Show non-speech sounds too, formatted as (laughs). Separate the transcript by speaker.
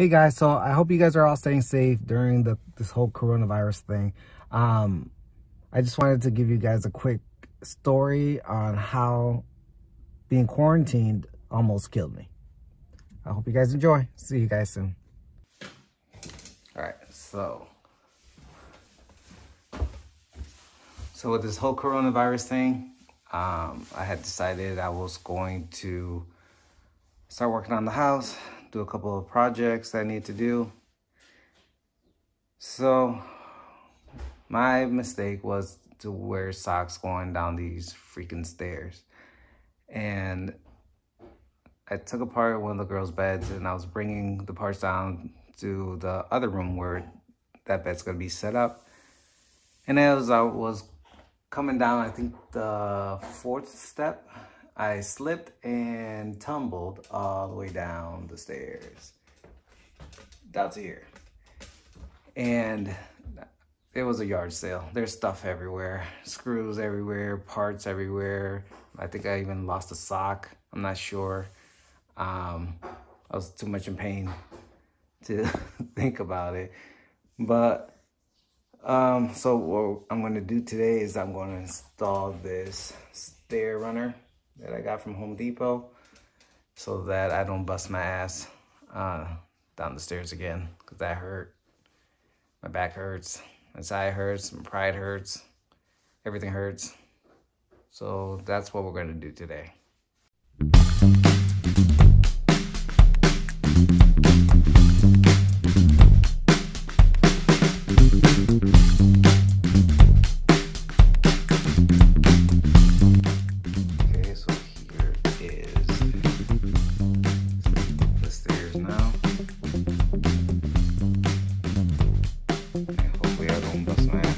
Speaker 1: Hey guys, so I hope you guys are all staying safe during the this whole coronavirus thing. Um, I just wanted to give you guys a quick story on how being quarantined almost killed me. I hope you guys enjoy. See you guys soon. All right, so so with this whole coronavirus thing, um, I had decided I was going to start working on the house, do a couple of projects I need to do. So my mistake was to wear socks going down these freaking stairs. And I took apart one of the girls' beds and I was bringing the parts down to the other room where that bed's gonna be set up. And as I was coming down, I think the fourth step, I slipped and tumbled all the way down the stairs. Down to here. And it was a yard sale. There's stuff everywhere. Screws everywhere, parts everywhere. I think I even lost a sock. I'm not sure. Um, I was too much in pain to (laughs) think about it. But, um, so what I'm going to do today is I'm going to install this stair runner that I got from Home Depot so that I don't bust my ass uh, down the stairs again because that hurt. My back hurts, my side hurts, my pride hurts, everything hurts. So that's what we're going to do today. próxima.